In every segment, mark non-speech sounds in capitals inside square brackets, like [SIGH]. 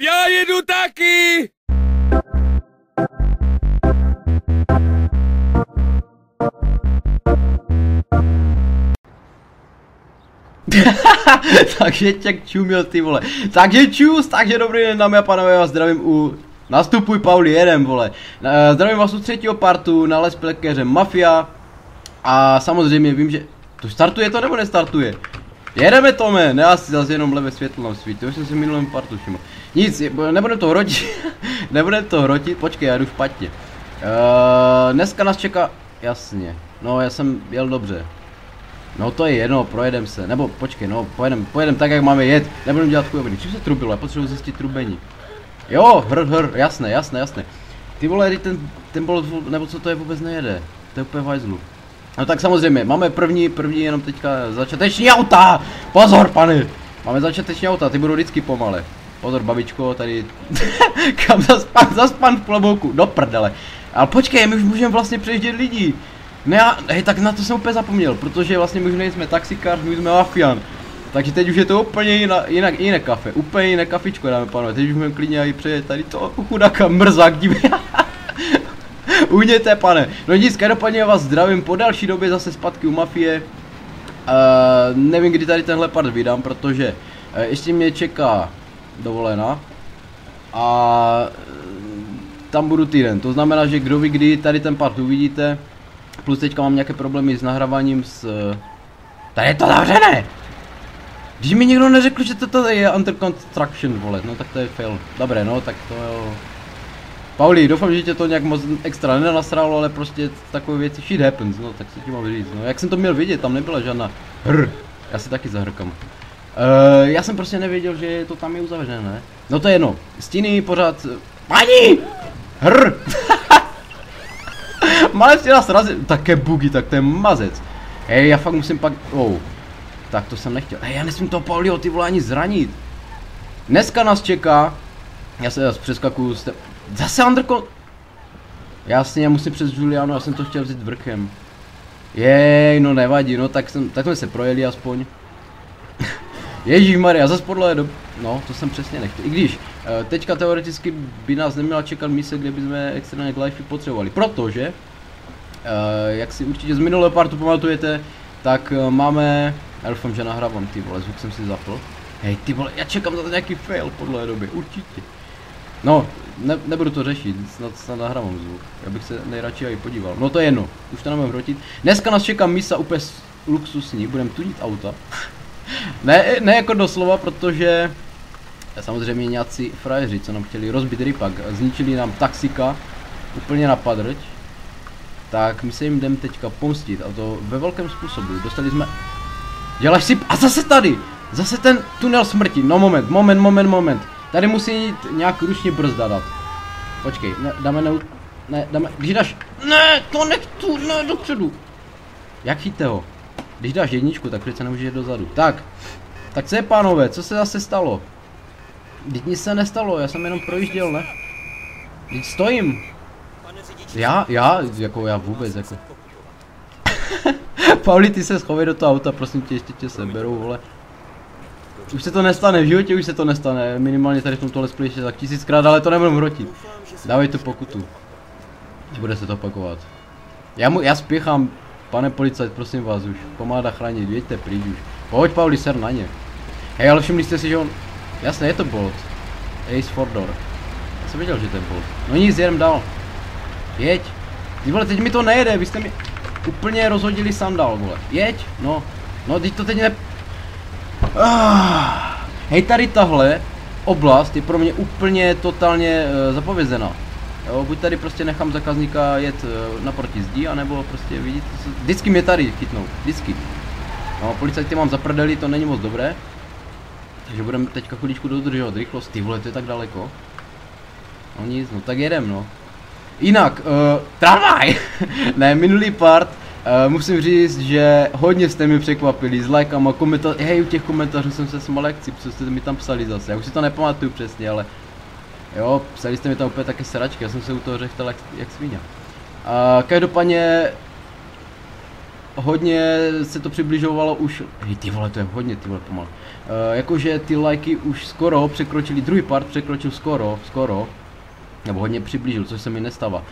já jedu taky! [LAUGHS] takže těk čuměl ty vole. Takže čus, takže dobrý den dámy a pánové, já zdravím u Nastupuj Pauli, jedem vole. Zdravím vás u třetího partu na Les Plekeře Mafia. A samozřejmě vím, že... To startuje to nebo nestartuje? Jedeme Tome, ne asi zase jenom levé světlo nám svítí, to už jsem si minulém partu všiml. Nic, nebudem to hrotit, [LAUGHS] nebudem to hrotit, počkej, já jdu špatně. Uh, dneska nás čeká, jasně, no já jsem jel dobře. No to je jedno, projedem se, nebo počkej, no pojedem, pojedem tak jak máme jet, nebudem dělat chujoviny. Čím se trubilo, já potřebuji zjistit trubení. Jo, hr, hr, jasné, jasné, jasné. Ty vole, ten, ten bol, nebo co to je vůbec nejede, to je úplně v hajzlu. No tak samozřejmě, máme první, první jenom teďka začáteční auta! Pozor, pane! Máme začáteční auta, ty budou vždycky pomale. Pozor, babičko, tady... [LAUGHS] Kam zaspan, zaspan v klobouku, do prdele. Ale počkej, my už můžeme vlastně přejíždět lidi. Ne, já, hej, tak na to jsem úplně zapomněl, protože vlastně my už nejsme taxikář, my jsme mafian. Takže teď už je to úplně jinak, jinak jiné kafe, úplně jiné kafičko, dáme pánové. Teď už můžeme klidně i přejet tady to chudáka mrzák, dívej. [LAUGHS] Uněte, pane. No nic, každopádně vás zdravím po další době zase zpátky u Mafie. Uh, nevím, kdy tady tenhle part vydám, protože uh, ještě mě čeká dovolená. A uh, tam budu týden, to znamená, že kdo ví, kdy tady ten part uvidíte. Plus teďka mám nějaké problémy s nahráváním s... Uh, tady je to zavřené! Když mi někdo neřekl, že toto je under construction, vole, no tak to je fail. Dobré, no, tak to jo. Pauli, doufám, že tě to nějak moc extra nenasralo, ale prostě takové věci shit happens, no tak si ti mám říct, no jak jsem to měl vidět, tam nebyla žádná hr, já si taky zahrkám. Uh, já jsem prostě nevěděl, že to tam je uzavřené. No to je jedno, stíny pořád, paní, hr, [LAUGHS] Malé nás srazil, také bugy, tak to je mazec. Hej, já fakt musím pak, oh, tak to jsem nechtěl, hej, já nesmím toho Paulio, ty vole, ani zranit. Dneska nás čeká, já se zase přeskakuju, jste... zase undercon... Jasně, já musím přes Juliano, já jsem to chtěl vzít vrchem. Jej, no nevadí, no tak, jsem, tak jsme se projeli aspoň. Ježíš Maria, zase podle do... No, to jsem přesně nechtěl. I když, eh, teďka teoreticky by nás neměla čekat mise, kde bychom extrémně glify potřebovali. Protože, eh, jak si určitě z minulého partu pamatujete, tak eh, máme... Já doufám, že nahrávám, ty vole, zvuk jsem si zapl. Hej, ty vole, já čekám na nějaký fail podle doby, určitě. No, ne, nebudu to řešit, snad, snad nahrávám zvuk. Já bych se nejradši i podíval. No to je jedno, už to nemám hrotit. Dneska nás čeká misa úplně luxusní, budeme tunit auta. Ne, ne jako doslova, protože samozřejmě nějací frajeři, co nám chtěli rozbit rypak, zničili nám taxika úplně na padrť. Tak my se jim jdem teďka pomstit a to ve velkém způsobu. Dostali jsme... Děláš si... A zase tady! Zase ten tunel smrti. No moment, moment, moment, moment. Tady musí jít nějak ručně brzda dát. Počkej, ne, dáme ne, ne, dáme, když dáš, ne, to nech tu, ne, dopředu. Jak chyťte ho? Když dáš jedničku, tak přece nemůžeš jít dozadu. Tak, tak co je pánové, co se zase stalo? Teď nic se nestalo, já jsem jenom projížděl, ne? Teď stojím. Já, já, jako já vůbec, jako. [LAUGHS] Pauli, ty se schovej do toho auta, prosím tě, ještě tě seberou, vole. Už se to nestane, v životě už se to nestane, minimálně tady v tomto let's play ještě tak tisíckrát, ale to nebudem hrotit. Dávej tu pokutu. Bude se to opakovat. Já mu, já spěchám, pane policajt, prosím vás už, pomáda chránit, jeďte pryč už. Pojď Pauli, ser na ně. Hej, ale všimli jste si, že on, jasně, je to Bolt. Ace Fordor. Já jsem věděl, že to je Bolt. No nic, jedem dál. Jeď. Ty vole, teď mi to nejede, vy jste mi úplně rozhodili sandál, vole. Jeď, no. No, teď to teď ne... Ah, hej, tady tahle oblast je pro mě úplně totálně uh, zapovězená. Jo, buď tady prostě nechám zákazníka jet uh, naproti zdí, anebo prostě vidíte, vždycky mě tady chytnou, vždycky. No, policajty mám za prdeli, to není moc dobré. Takže budeme teďka chvíličku dodržovat rychlost, ty vole, to je tak daleko. No nic, no tak jedem, no. Jinak, uh, tramvaj! [LAUGHS] ne, minulý part, uh, musím říct, že hodně jste mi překvapili s lajkama, komentář, hej, u těch komentářů jsem se smal jak co jste mi tam psali zase, já už si to nepamatuju přesně, ale jo, psali jste mi tam úplně také sračky, já jsem se u toho řechtal jak, jak svině. A každopádně, hodně se to přibližovalo už, hej ty vole, to je hodně ty vole pomalu. Uh, jakože ty lajky už skoro překročili, druhý part překročil skoro, skoro, nebo hodně přiblížil, což se mi nestává. Uh,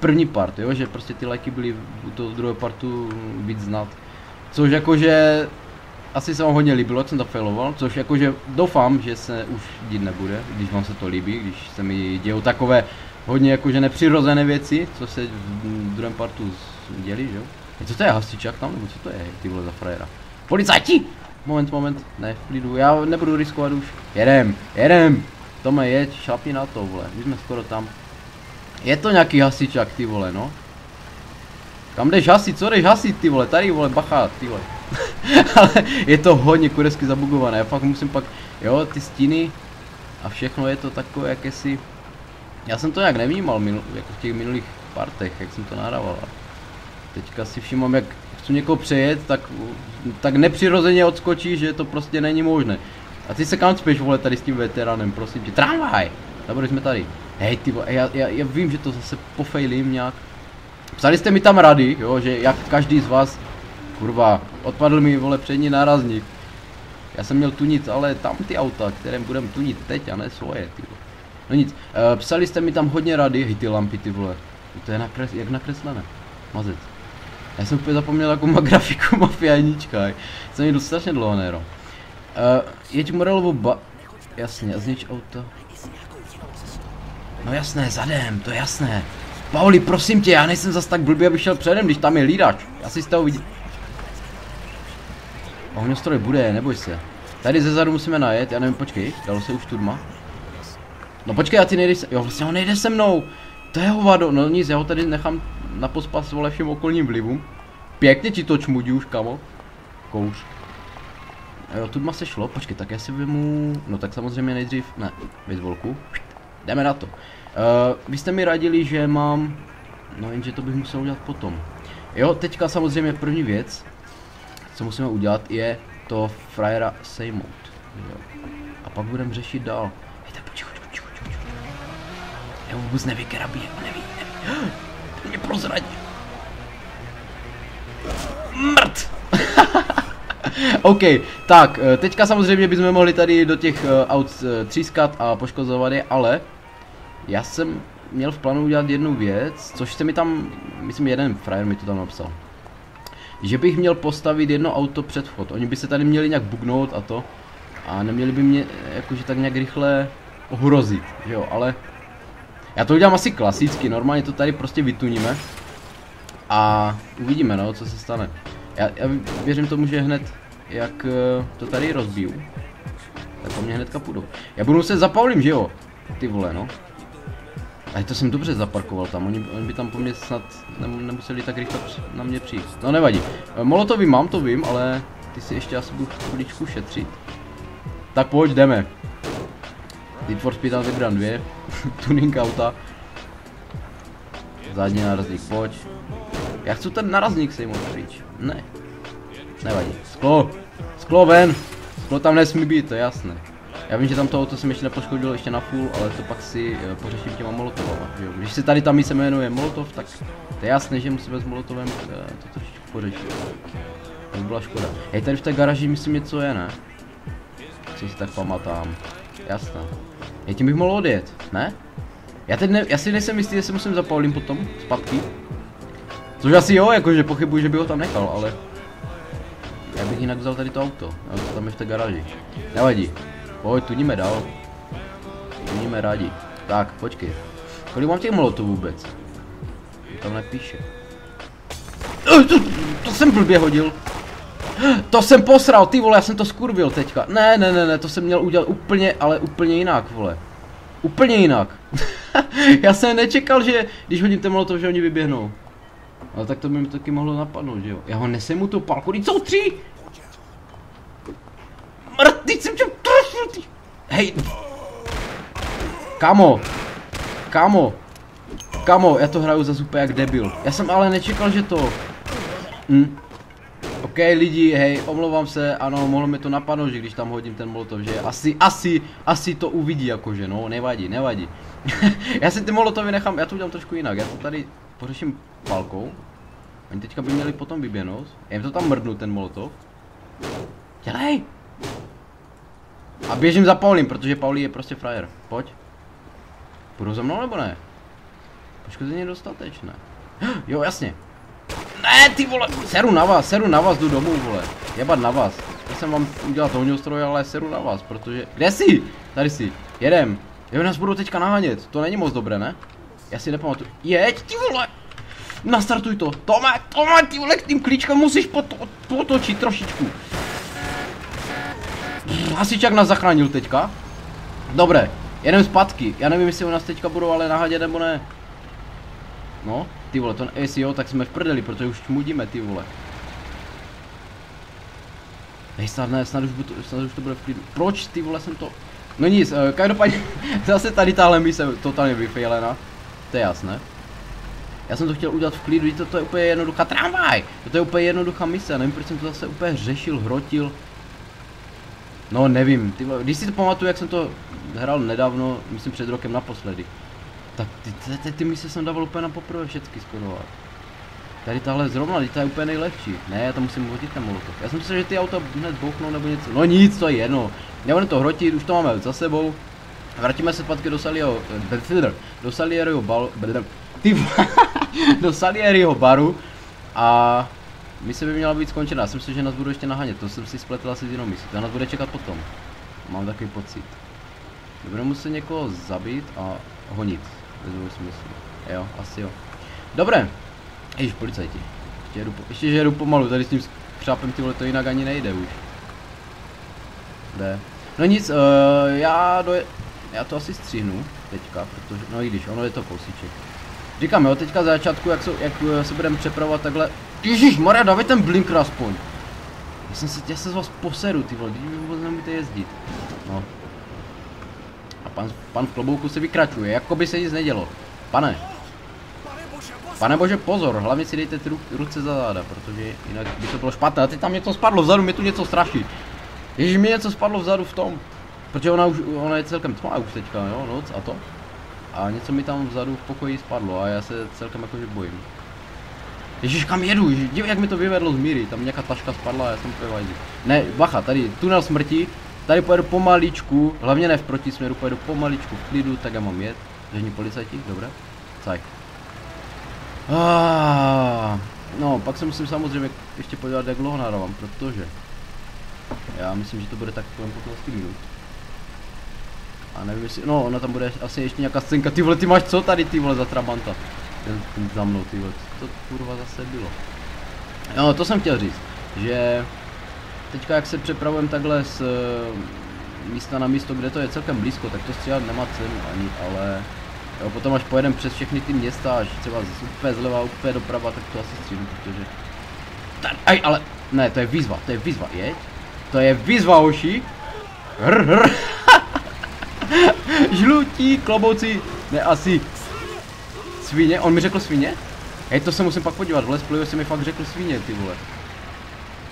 první part, jo, že prostě ty lajky byly u toho druhého partu víc znát. Což jakože asi se vám hodně líbilo, jak jsem to failoval, což jakože doufám, že se už dít nebude, když vám se to líbí, když se mi dějou takové hodně jakože nepřirozené věci, co se v druhém partu dělí, že jo? Co to je hasičák tam, nebo co to je, ty vole za frajera? Policajti! Moment, moment, ne, klidu, já nebudu riskovat už. Jedem, jedem! Tome, jeď, šlapni na to, vole, my jsme skoro tam. Je to nějaký hasičák, ty vole, no. Kam jdeš hasit, co jdeš hasit, ty vole, tady, vole, bacha, ty vole. [LAUGHS] Ale je to hodně kuresky zabugované, já fakt musím pak, jo, ty stíny a všechno je to takové jakési... Já jsem to nějak nevnímal minul, jako v těch minulých partech, jak jsem to nahrával. Teďka si všimám, jak chci někoho přejet, tak, tak nepřirozeně odskočí, že to prostě není možné. A ty se kam spíš vole tady s tím veteranem, prosím tě, tramvaj! Dobře, jsme tady. Hej ty vole, já, já, já vím, že to zase pofejlím nějak. Psali jste mi tam rady, jo, že jak každý z vás, kurva, odpadl mi vole přední nárazník. Já jsem měl tunit, ale tam ty auta, které budem tunit teď a ne svoje, ty vole. No nic, uh, psali jste mi tam hodně rady, hej ty lampy, ty vole. To je nakres, jak nakreslené. Mazec. Já jsem úplně zapomněl, jakou má grafiku [LAUGHS] mafiáníčka. Jsem jdu strašně dlouho, Nero. Uh, jeď Morelovu ba... Jasně, a znič auto. No jasné, zadem, to je jasné. Pauli, prosím tě, já nejsem zas tak blbý, abych šel předem, když tam je lídač. Já si z toho vidím. Ohňostroj bude, neboj se. Tady ze zadu musíme najet, já nevím, počkej, dalo se už tudma. No počkej, a ty nejdeš se... Jo, vlastně on nejde se mnou. To je hovado, no nic, já ho tady nechám na pospas vole všem okolním vlivům. Pěkně ti to čmudí už, kamo. Kouř. Jo, tudma se šlo, počkej, tak já si vemu, no tak samozřejmě nejdřív, ne, volku. Jdeme na to. Uh, vy jste mi radili, že mám, no jenže to bych musel udělat potom. Jo, teďka samozřejmě první věc, co musíme udělat, je to frajera sejmout. Jo. A pak budeme řešit dál. Hejte, počkej, počkej, počkej, počkej. Já vůbec neví, kerabí, neví, neví. [GASPS] Mě prozradí. Mrt! [LAUGHS] OK, tak, eh, teďka samozřejmě bychom mohli tady do těch eh, aut třískat a poškozovat je, ale já jsem měl v plánu udělat jednu věc, což se mi tam, myslím jeden frajer mi to tam napsal. Že bych měl postavit jedno auto před vchod. Oni by se tady měli nějak bugnout a to. A neměli by mě jakože tak nějak rychle ohrozit, že jo, ale já to udělám asi klasicky, normálně to tady prostě vytuníme. A uvidíme no, co se stane. Já, já věřím tomu, že hned, jak eh, to tady rozbiju, tak po mě hnedka půjdou. Já budu muset za Paulím, že jo? Ty vole, no. A to jsem dobře zaparkoval tam, oni, oni by tam po mě snad nemuseli tak rychle na mě přijít. No nevadí. Eh, Molotový mám, to vím, ale ty si ještě asi budu chviličku šetřit. Tak pojď, jdeme. Need for Speed Underground 2. [LAUGHS] Tuning auta. Zadní nárazník, pojď. Já chci ten narazník sejmout pryč. Ne. Nevadí. Sklo. Sklo ven. Sklo tam nesmí být, to je jasné. Já vím, že tam to auto jsem ještě nepoškodil ještě na full, ale to pak si uh, pořeším těma molotovama. Když se tady tam se jmenuje molotov, tak to je jasné, že musíme s molotovem uh, to trošičku pořešit. To by byla škoda. Hej, tady v té garáži myslím něco je, ne? Co si tak pamatám. Jasné. Já tím bych mohl odjet, ne? Já teď ne, já si nejsem jistý, jestli musím za Paulím potom, zpátky. Což asi jo, jakože pochybuji, že by ho tam nechal, ale... Já bych jinak vzal tady to auto, ale to tam je v té garáži. Nevadí. Pojď, tuníme dál. Tuníme rádi. Tak, počkej. Kolik mám těch molotů vůbec? Tam nepíše. To, to, to jsem blbě hodil. To jsem posral, ty vole, já jsem to skurvil teďka. Ne, ne, ne, ne, to jsem měl udělat úplně, ale úplně jinak, vole. Úplně jinak. [LAUGHS] já jsem nečekal, že když hodím ten molotov, že oni vyběhnou. Ale tak to by mi taky mohlo napadnout, že jo. Já ho nesemu tu palku, jsou tři! Mrt, teď jsem tě Hej! Kamo! Kamo! Kamo, já to hraju za úplně jak debil. Já jsem ale nečekal, že to... Hm. OK, lidi, hej, omlouvám se, ano, mohlo mi to napadnout, že když tam hodím ten molotov, že asi, asi, asi to uvidí jakože, no, nevadí, nevadí. [LAUGHS] já si ty molotovy nechám, já to udělám trošku jinak, já to tady pořeším palkou. Oni teďka by měli potom vyběhnout. Já jim to tam mrdnu, ten molotov. Dělej! A běžím za Paulím, protože Paulí je prostě frajer. Pojď. Půjdu za mnou nebo ne? Poškození je dostatečné. [GASPS] Jo, jasně. Ne, ty vole, seru na vás, seru na vás, jdu domů, vole. Jebat na vás. Já jsem vám udělat ohňostroj, ale seru na vás, protože... Kde jsi? Tady jsi. Jedem. Jo, nás budou teďka nahánět. To není moc dobré, ne? Já si nepamatuju. Jeď, ty vole! Nastartuj to. Tome, Tome, ty vole, k tím klíčkám musíš poto potočit trošičku. Hasičák nás zachránil teďka. Dobré, jedem zpátky. Já nevím, jestli u nás teďka budou ale nahádět nebo ne. No, ty vole, to jestli jo, tak jsme v prdeli, protože už čmudíme, ty vole. Hej, snad ne, snad už, to, snad už to bude v klidu. Proč, ty vole, jsem to... No nic, uh, každopádně, [LAUGHS] zase tady tahle mise totálně vyfejlena. To je jasné. Já jsem to chtěl udělat v klidu, to, to je úplně jednoduchá tramvaj. To je úplně jednoduchá mise, nevím proč jsem to zase úplně řešil, hrotil. No nevím, ty, když si to pamatuju, jak jsem to hrál nedávno, myslím před rokem naposledy. Tak ty, ty, ty, ty mise jsem dával úplně na poprvé všechny skoro. Tady tahle zrovna, ta je úplně nejlepší. Ne, já to musím hodit ten molotov. Já jsem myslel, že ty auta hned bouchnou nebo něco. No nic, to je jedno. Nebudeme to hrotit, už to máme za sebou. Vrátíme se zpátky do Salio, eh, do Salieriho bal, ty do [LAUGHS] Salieriho baru a mise by měla být skončená. Já jsem si, že nás budou ještě nahánět, to jsem si spletl asi s jinou misí. To nás bude čekat potom. Mám takový pocit. Budeme muset někoho zabít a honit. Vezmu smysl. Jo, asi jo. Dobré. Ježiš, policajti. Ještě jedu, po, ještě že jedu pomalu, tady s tím křápem ty vole, to jinak ani nejde už. Jde. No nic, uh, já do, já to asi stříhnu teďka, protože, no i když, ono je to kousíček. Říkám jo, teďka za začátku, jak, jsou, jak eh, se budeme přepravovat takhle. Ježíš, Maria, dávej ten blinker aspoň. Já jsem se, já se z vás poseru, ty vole, když vůbec nemůžete jezdit. No. A pan, pan v klobouku se vykračuje, jako by se nic nedělo. Pane. Pane bože, pozor, hlavně si dejte ty ruce za záda, protože jinak by to bylo špatné. A teď tam něco spadlo vzadu, mě tu něco straší. Ježíš, mi něco spadlo vzadu v tom. Protože ona už, ona je celkem tmavá už teďka, jo, noc a to. A něco mi tam vzadu v pokoji spadlo a já se celkem jakože bojím. Ježíš, kam jedu? Dívej, jak mi to vyvedlo z míry, tam nějaká taška spadla a já jsem úplně Ne, bacha, tady tunel smrti, tady pojedu pomaličku, hlavně ne v protisměru, pojedu pomaličku v klidu, tak já mám jet. Žení policajti, dobré? Caj. Ah, no, pak se musím samozřejmě ještě podívat, jak dlouho nahrávám, protože já myslím, že to bude tak kolem 15 minut. A nevím jestli, no ona tam bude asi ještě nějaká scénka, ty vole, ty máš co tady ty vole za trabanta? Ten, ten za mnou ty vole, co to kurva zase bylo? No to jsem chtěl říct, že teďka jak se přepravujeme takhle z uh, místa na místo, kde to je celkem blízko, tak to stříhat nemá cenu ani, ale jo, potom až pojedeme přes všechny ty města, až třeba z úplně zleva, úplně doprava, tak to asi stříhnu, protože... Aj, ale, ne, to je výzva, to je výzva, jeď. To je výzva, hoši. Hr, hr. [LAUGHS] Žlutí klobouci, ne asi svině, on mi řekl svině? Hej, to se musím pak podívat, v Let's se mi fakt řekl svině, ty vole.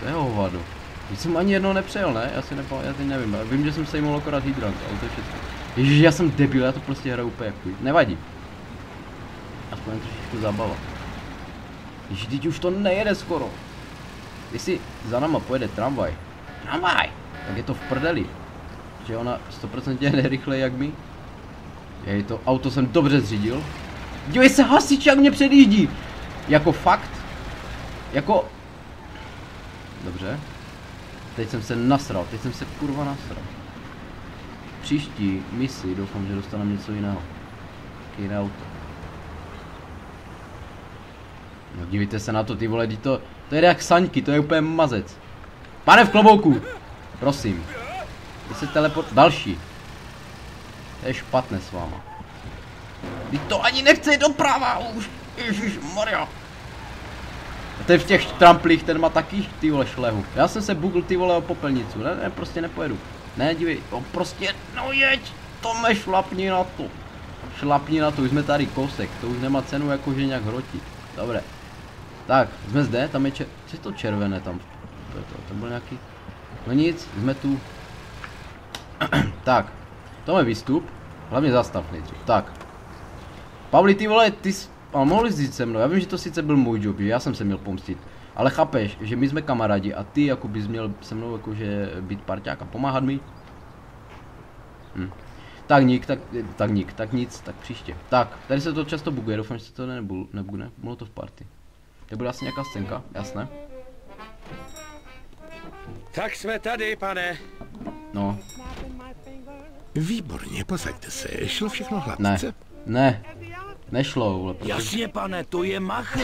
To je hovado. Když jsem ani jednou nepřejel, ne? Já si nepal, já teď nevím, já vím, že jsem sejmul akorát hydrant, ale to je všechno. Ježiš, já jsem debil, já to prostě hraju úplně jak Nevadí. Aspoň trošičku zabava. Ježiš, teď už to nejede skoro. Jestli za náma pojede tramvaj. Tramvaj! Tak je to v prdeli že ona 100% jde rychleji jak my. Jej, to auto jsem dobře zřídil. Dívej se, hasič jak mě předjíždí. Jako fakt. Jako... Dobře. Teď jsem se nasral, teď jsem se kurva nasral. Příští misi doufám, že dostaneme něco jiného. Jiné auto. No dívejte se na to, ty vole, to, to je jak saňky, to je úplně mazec. Pane v klobouku, prosím. Ty se teleport... Další. To je špatné s váma. Ty to ani nechce jít doprava už. Ježíš Maria. A ten v těch tramplích, ten má taky ty vole šlehu. Já jsem se bugl ty vole o popelnicu. Ne, ne, prostě nepojedu. Ne, dívej, to prostě, no jeď, Tome, šlapni na to. Šlapni na to, už jsme tady kousek, to už nemá cenu jakože nějak hrotit. Dobré. Tak, jsme zde, tam je čer... Co je to červené tam? To, to, to byl nějaký... No nic, jsme tu, [CLEARS THROAT] tak, to je výstup. Hlavně zastav nejdřív. Tak. Pavli, ty vole, ty, ale mohli jsi jít se mnou, já vím, že to sice byl můj job, že já jsem se měl pomstit. Ale chápeš, že my jsme kamarádi a ty jako bys měl se mnou jakože být parťák a pomáhat mi? Hm. Tak nik, tak, tak nik, tak nic, tak příště. Tak, tady se to často buguje, doufám, že se to nebugne, nebugne. Molotov party. To bude asi nějaká scénka, jasné? Tak jsme tady, pane. No, Výborně, posaďte se. Šlo všechno ne, hladce? ne, nešlo, vole, protože... Jasně, pane, to je machr.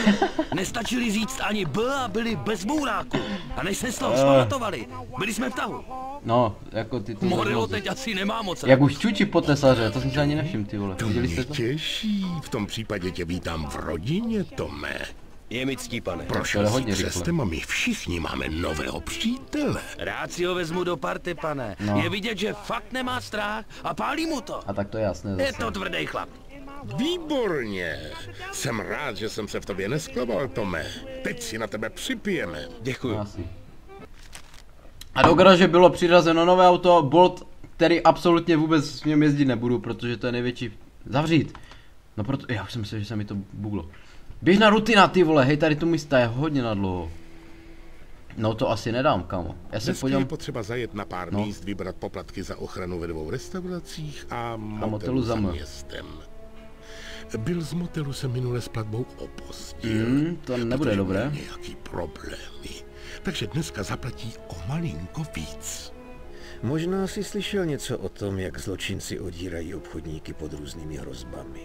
Nestačili říct ani B a byli bez bouráku. A než se z toho zpamatovali, byli jsme v tahu. No, jako ty to Morilo teď asi nemá moc. Jak už čuči po tesaře, to jsem si ani nevšiml, ty vole. To Viděli mě jste to? těší. V tom případě tě vítám v rodině, Tome. Je mi ctí, pane. Prošel je si hodně křestem a my všichni máme nového přítele. Rád si ho vezmu do party, pane. No. Je vidět, že fakt nemá strach a pálí mu to. A tak to je jasné Je zase. to tvrdý chlap. Výborně. Jsem rád, že jsem se v tobě nesklaval, Tome. Teď si na tebe připijeme. Děkuji. A do garáže bylo přirazeno nové auto, Bolt, který absolutně vůbec s ním jezdit nebudu, protože to je největší... Zavřít. No proto, já už jsem myslel, že se mi to buglo. Běžná rutina, ty vole, hej, tady tu místa je hodně na dlouho. No to asi nedám, kamo. Já se Dneska je podívám... potřeba zajet na pár No. míst, vybrat poplatky za ochranu ve dvou restauracích a motelu, motelu za městem. Byl z motelu se minule s platbou opustil. Mm, to nebude dobré. nějaký problémy. Takže dneska zaplatí o malinko víc. Možná si slyšel něco o tom, jak zločinci odírají obchodníky pod různými hrozbami.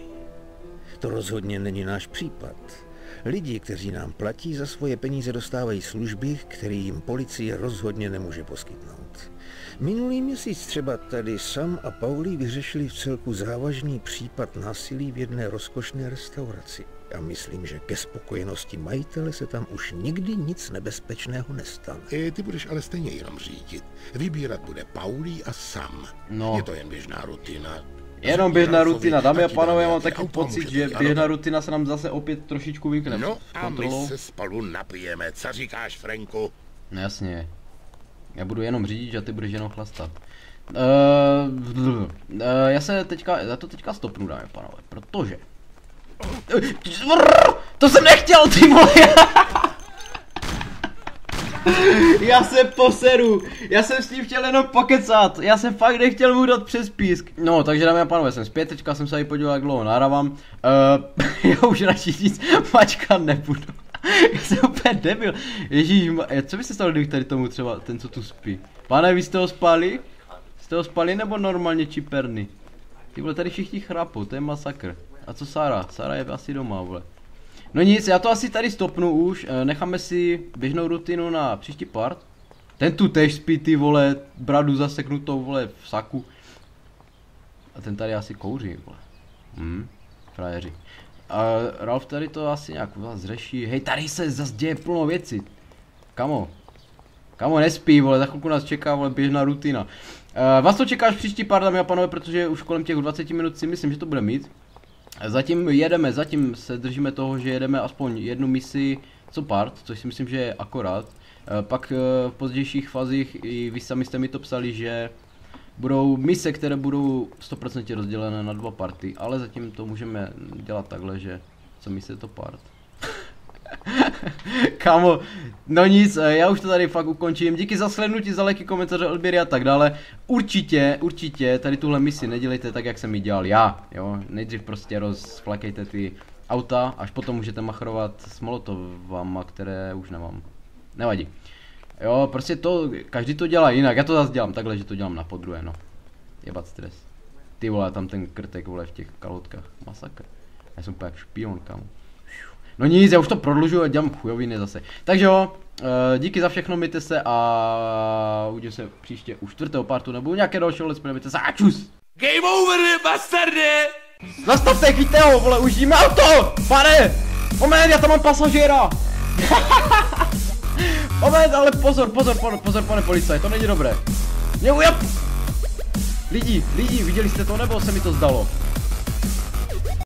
To rozhodně není náš případ. Lidi, kteří nám platí za svoje peníze, dostávají služby, které jim policie rozhodně nemůže poskytnout. Minulý měsíc třeba tady Sam a Pauli vyřešili v celku závažný případ násilí v jedné rozkošné restauraci. A myslím, že ke spokojenosti majitele se tam už nikdy nic nebezpečného nestane. E, ty budeš ale stejně jenom řídit. Vybírat bude Paulí a Sam. No. Je to jen běžná rutina. Jenom běžná rutina, dámy a pánové, já mám takový pocit, že běžná rutina se nám zase opět trošičku vykne. No a my se spolu napijeme. Co říkáš, Franku? No jasně. Já budu jenom řídit a ty budeš jenom chlastat. Uh, uh, já se teďka, já to teďka stopnu, dámy a pánové, protože... Eh, To jsem nechtěl, ty vole! [LAUGHS] [LAUGHS] Já se poseru, já jsem s tím chtěl jenom pokecat, já jsem fakt nechtěl mu dát přes písk. No, takže dámy a pánové, jsem zpět, teďka jsem se tady podíval, jak dlouho nahrávám. Uh, [LAUGHS] já už radši nic mačkat nebudu. [LAUGHS] já jsem úplně debil. Ježíš, co by se stalo, kdybych tady tomu třeba, ten co tu spí? Pane, vy jste ho spali? Jste ho spali nebo normálně čiperny? Ty vole, tady všichni chrapou, to je masakr. A co Sara? Sara je asi doma, vole. No nic, já to asi tady stopnu už, eh, necháme si běžnou rutinu na příští part. Ten tu tež spí, ty vole, bradu zaseknutou, vole, v saku. A ten tady asi kouří, vole. Hm, frajeři. A Ralf tady to asi nějak zase řeší. Hej, tady se zase děje plno věcí. Kamo. Kamo, nespí, vole, za chvilku nás čeká, vole, běžná rutina. Uh, vás to čeká až příští pár, dámy a pánové, protože už kolem těch 20 minut si myslím, že to bude mít. Zatím jedeme, zatím se držíme toho, že jedeme aspoň jednu misi co part, což si myslím, že je akorát. Eh, Pak eh, v pozdějších fazích i vy sami jste mi to psali, že budou mise, které budou 100% rozdělené na dva party, ale zatím to můžeme dělat takhle, že co mise to part. [LAUGHS] Kámo, no nic, eh, já už to tady fakt ukončím. Díky za slednutí, za lajky, komentáře, odběry a tak dále. Určitě, určitě tady tuhle misi nedělejte tak, jak jsem ji dělal já, jo. Nejdřív prostě rozflakejte ty auta, až potom můžete machrovat s molotovama, které už nemám. Nevadí. Jo, prostě to, každý to dělá jinak, já to zase dělám takhle, že to dělám na podruhé, no. Jebat stres. Ty vole, tam ten krtek vole v těch kalotkách, masakr. Já jsem úplně špion, kámo. No nic, já už to prodlužuju a dělám chujoviny zase. Takže jo, eh, díky za všechno, mějte se a uvidíme se příště u čtvrtého partu nebo u nějaké dalšího let's play, mějte se a čus! Game over, bastarde! Zastavte, chyťte ho, vole, už jíme auto! Pane! Moment, já tam mám pasažéra! [LAUGHS] Moment, ale pozor, pozor, pozor, pozor, pane policaj, to není dobré. Mě ujap! Lidi, lidi, viděli jste to, nebo se mi to zdalo?